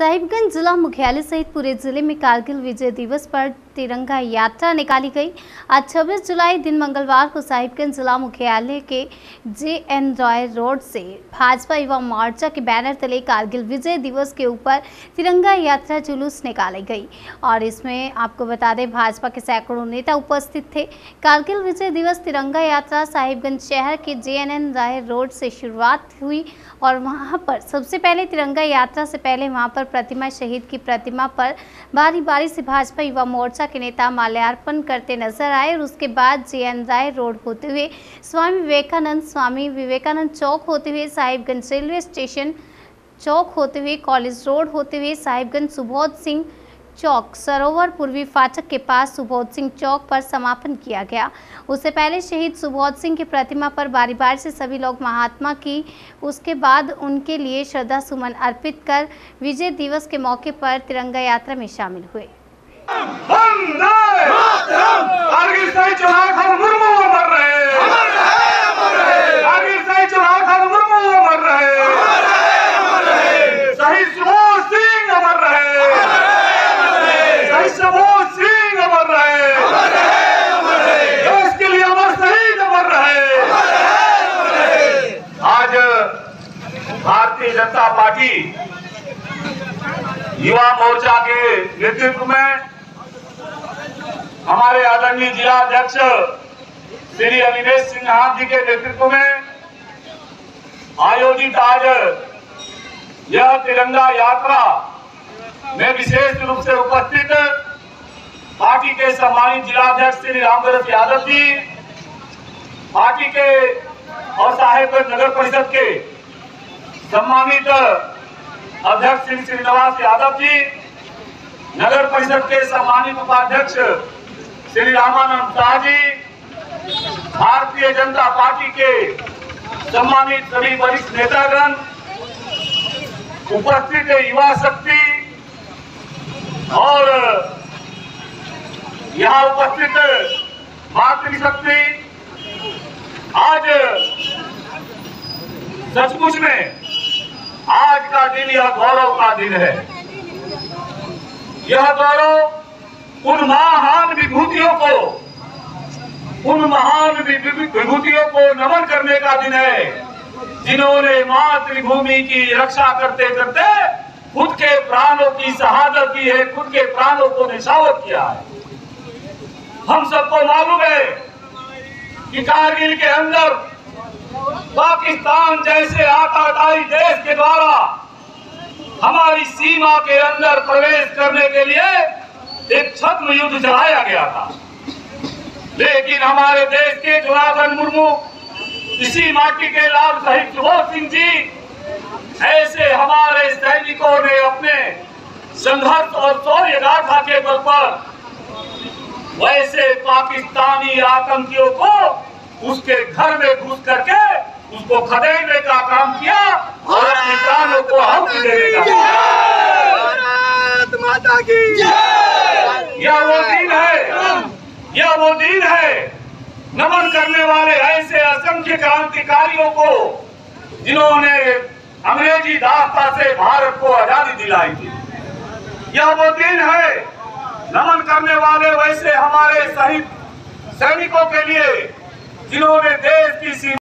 साहिबगंज जिला मुख्यालय सहित पूरे ज़िले में कारगिल विजय दिवस पर तिरंगा यात्रा निकाली गई। आज 26 जुलाई दिन मंगलवार को साहिबगंज जिला मुख्यालय के जे एन रॉय रोड से भाजपा युवा मोर्चा के बैनर तले कारगिल विजय दिवस के ऊपर तिरंगा यात्रा जुलूस निकाली गई और इसमें आपको बता दें, भाजपा के सैकड़ों नेता उपस्थित थे। कारगिल विजय दिवस तिरंगा यात्रा साहिबगंज शहर के J N N Rai road से शुरुआत हुई और वहाँ पर सबसे पहले तिरंगा यात्रा से पहले वहाँ पर प्रतिमा शहीद की प्रतिमा पर बारी बारी से भाजपा युवा मोर्चा के नेता माल्यार्पण करते नज़र आए और उसके बाद जे एन राय रोड होते हुए स्वामी विवेकानंद स्वामी विवेकानंद चौक होते हुए साहिबगंज रेलवे स्टेशन चौक होते हुए कॉलेज रोड होते हुए साहिबगंज सुबोध सिंह चौक, सरोवर पूर्वी फाटक के पास सुबोध सिंह चौक पर समापन किया गया। उससे पहले शहीद सुबोध सिंह की प्रतिमा पर बारी बारी से सभी लोग महात्मा की, उसके बाद उनके लिए श्रद्धा सुमन अर्पित कर विजय दिवस के मौके पर तिरंगा यात्रा में शामिल हुए वंदे कारगिल से चुनाव खान मुर्मू मर रहे कारगिल से चुनाव खान मुर्मू मर रहे शहीद सुबोध सिंह अमर रहे शहीद सुबोध सिंह अमर रहे देश के लिए अमर शहीद अमर रहे आज भारतीय जनता पार्टी युवा मोर्चा के नेतृत्व में हमारे आदरणीय जिला अध्यक्ष श्री अनिमेश सिन्हा जी के नेतृत्व में आयोजित आज यह तिरंगा यात्रा में विशेष रूप से उपस्थित पार्टी के सम्मानित जिलाध्यक्ष श्री रामभरत यादव जी, पार्टी के और साहेबगंज नगर परिषद के सम्मानित अध्यक्ष श्री श्रीनिवास यादव जी, नगर परिषद के सम्मानित उपाध्यक्ष श्री रामानंद शाह जी, भारतीय जनता पार्टी के सम्मानित सभी वरिष्ठ नेतागण, उपस्थित युवा शक्ति, और यहाँ उपस्थित मातृशक्ति आज सचमुच में दिन यह गौरव का दिन है। यह गौरव उन महान विभूतियों को, उन महान विभूतियों को नमन करने का दिन है, जिन्होंने मातृभूमि की रक्षा करते करते खुद के प्राणों की शहादत की है, खुद के प्राणों को निशावत किया है। हम सबको मालूम है कि कारगिल के अंदर पाकिस्तान जैसे आताताई देश के द्वारा हमारी सीमा के अंदर प्रवेश करने के लिए एक छद्म युद्ध चलाया गया था। लेकिन हमारे देश के जुनागन मुर्मू, इसी माटी के लाल शहीद सुबोध सिंह जी, ऐसे हमारे सैनिकों ने अपने संघर्ष और शौर्य गाथा के बल पर वैसे पाकिस्तानी आतंकियों को उसके घर में घुस करके उसको खदेड़ने का काम किया। और प्राणों को देने भारत माता की। यह वो दिन है। यह वो दिन है। नमन करने वाले ऐसे असंख्य क्रांतिकारियों को जिन्होंने अंग्रेज़ी दास्ता से भारत को आज़ादी दिलाई थी। यह वो दिन है। नमन करने वाले वैसे हमारे शहीद सैनिकों के लिए जिन्होंने देश की सीमा